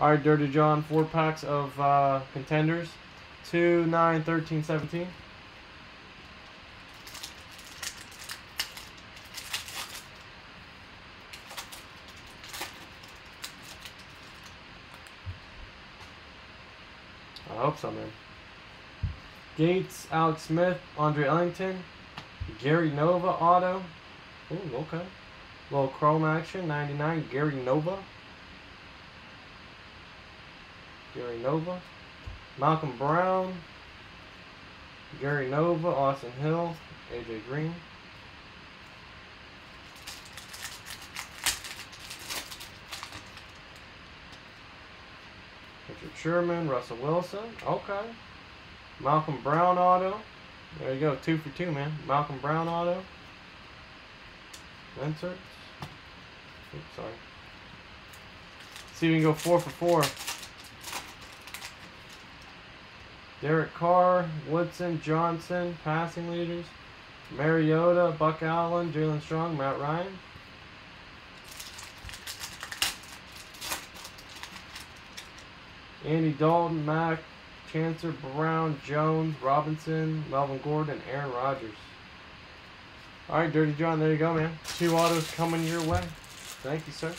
All right, Dirty John, four packs of uh, contenders. 2, 9, 13, 17. I hope so, man. Gates, Alex Smith, Andre Ellington, Gary Nova auto. Ooh, okay. Little chrome action, 99, Gary Nova. Gary Nova. Malcolm Brown. Gary Nova, Austin Hill, AJ Green. Richard Sherman, Russell Wilson. Okay. Malcolm Brown auto. There you go, two for two, man. Malcolm Brown auto. Inserts. Oops, sorry. See if we can go four for four. Derek Carr, Woodson, Johnson, passing leaders. Mariota, Buck Allen, Jaelen Strong, Matt Ryan. Andy Dalton, Mack, Chancellor, Brown, Jones, Robinson, Melvin Gordon, Aaron Rodgers. All right, Dirty John, there you go, man. Two autos coming your way. Thank you, sir.